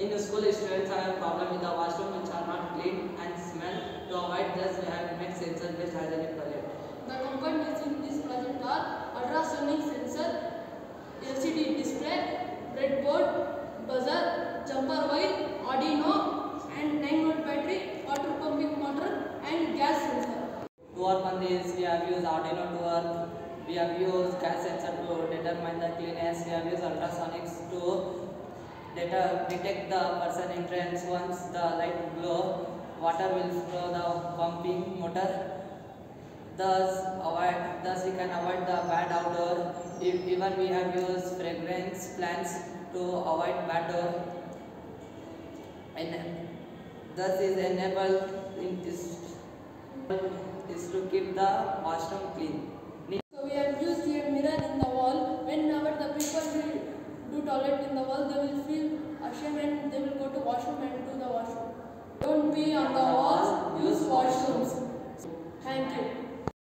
In school, students have a problem with the washroom which are not clean and smell. To avoid this, we have made sensor-based hygienic project. The components in this project are ultrasonic sensor, LCD display, breadboard, buzzer, jumper wire, Arduino, and 9 volt battery, water pumping motor, and gas sensor. To work on this, we have used Arduino to work. We have used gas sensor to determine the cleanliness. We have used ultrasonics detect the person entrance. Once the light glow, water will flow the pumping motor. Thus, avoid, thus we can avoid the bad odor. If, even we have used fragrance plants to avoid bad odor. And thus is enabled in is, is to keep the washroom clean. So we have used a mirror in the wall. Whenever the people will do toilet in the wall, they will and they will go to washroom and do the washroom. Don't be on the walls, use washrooms. Thank you.